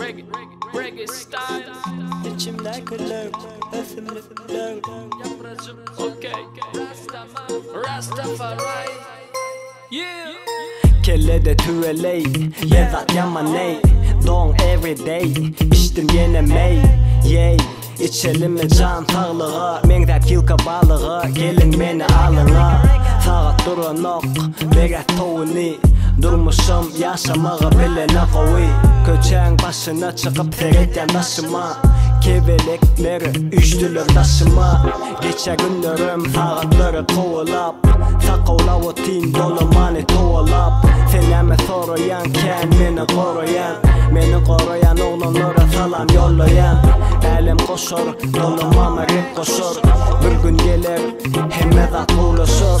reggae, reggae style. Niczym Nickelode, FM Load. Okej, Rastafari. Yeah. Kellede tüeley, lezzat yamaney. Don every day, içtim yine mey. Yey. İçelim mi can tağlığa Men de kilka Gelin beni alına Sağat durun ok Begat tovuni Durmuşum yaşamağı bile koyu Köçen başına çıkıp tereyden taşıma Kevelekleri üçdülür taşıma Geçe günlerim fağatları kovalap Takavla o tin dolu mani tovalap Senemi soruyan ken beni koruyan Beni koruyan oğlanlara salam yollayan Elim koşur doluma merip koşur Bir gün gelir hemme zat buluşur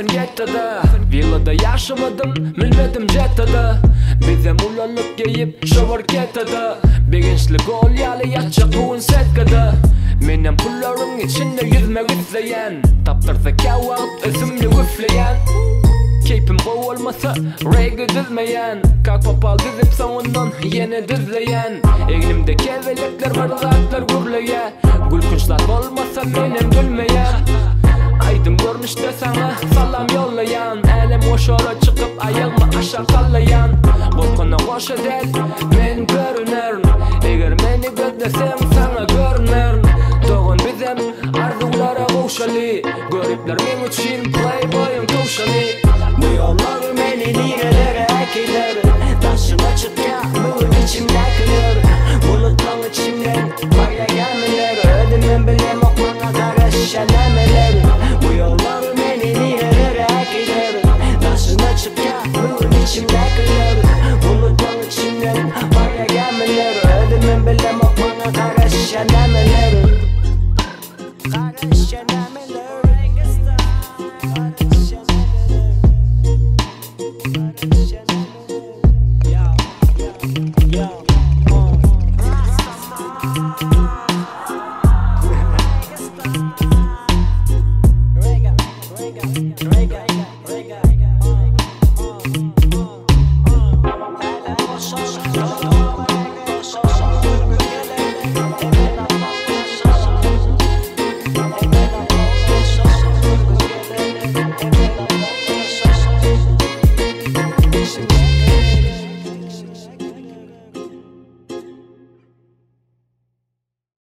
sen getdi da Villada yaşamadım, milmedim getdi da Bize mullanlık geyip, şovar getdi da Beginçli gol yali yatça kuhun setgi da Minnen pullarun içinde yüzme gizleyen Taptırsa kev alıp, özümlü üfleyen Keypin bov olmasa, reygi dizmeyen Kalk papal dizip, sonundan yeni dizleyen Eğlimde kevelekler, varlaklar gurleye Gulkunçlar olmasa, minnen gülmeye olmuş desene Salam yollayan Elim oşara çıkıp ayılma aşağı sallayan Bulkuna hoş edel Men görünür Eğer beni gözlesem sana görünür Doğun bizim arzulara kavşalı Görüpler benim için playboyum kavşalı Duyanlar beni dinelere ekiler